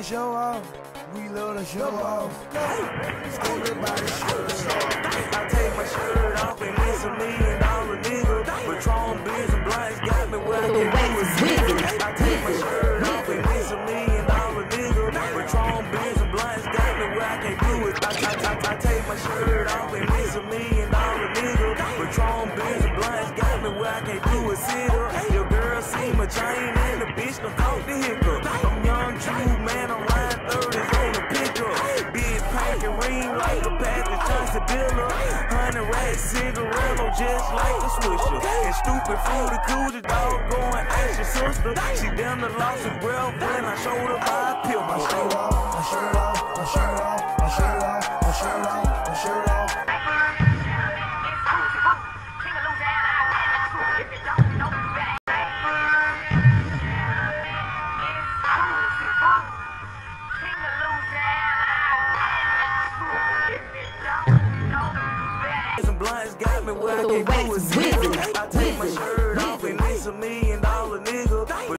and show off. We love to show off. Everybody show off. I take my shirt off and it's a million dollar nigga. Patron beers and blinds got me where I can do it. I take my shirt off and it's a million dollar nigga. Patron beers and blinds got me where I can do it. I, I, I, I take my shirt off and it's a million dollar nigga. Patron beers and blinds got me where I can do it. Sit up, your girl see my chain and the bitch done caught the hiccup. Ring like a pack of Johnson dealer. Hundred rack cigarillo just like a swisher. And stupid fruity coochie dog going ask your sister. She down the lost her breath when I showed her my pill. blunts got me where I can't do is I take my shirt off and it's a million dollar nigga.